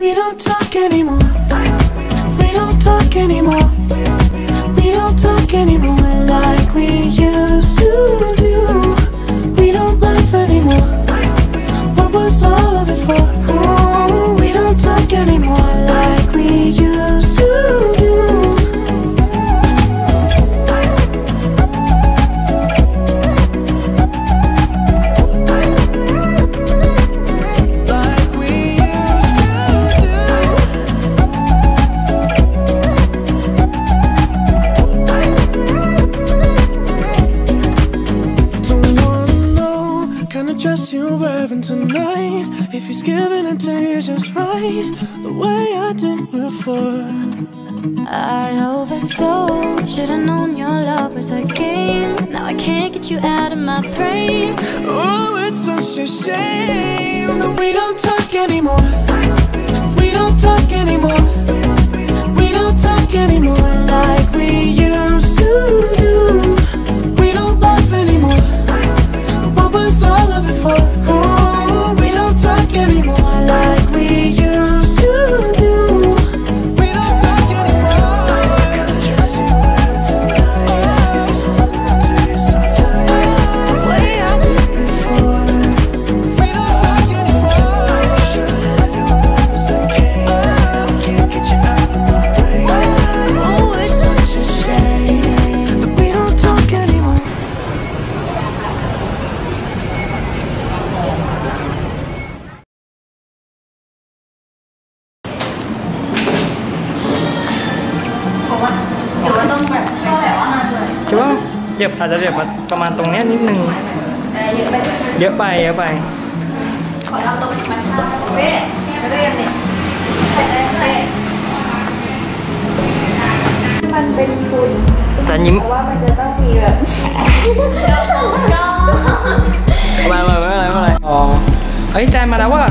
We don't talk anymore. Dress tonight. If he's giving it to you just right, the way I did before. I overdosed. Should've known your love was a game. Now I can't get you out of my brain. Oh, it's such a shame that we don't talk anymore. เหยียบอาจจะเหยียบมาประมาณตรงเนี้ยนิดนึงเออเยอะไปไหมเยอะไปเยอะไปขอทำตรงธรรมชาติเป๊ะแล้วก็ยังเนี่ยใส่ได้เป๊ะมันเป็นคุณจะยิ้มเพราะว่ามันจะต้องมีแบบมามาไม่เป็นไรไม่เป็นไรอ๋อเฮ้ยแจนมาแล้วว่ะ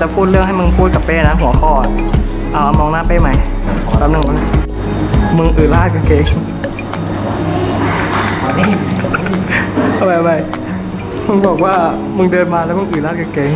จะพูดเรื่องให้มึงพูดกับเป้นะ หัวข้ออะเอามองหน้าเป้ไหมขอรับหนึงนึงมึงอือลากกางเกงไปไปมึงบอกว่ามึงเดินมาแล้วมึงอือลากกางเกง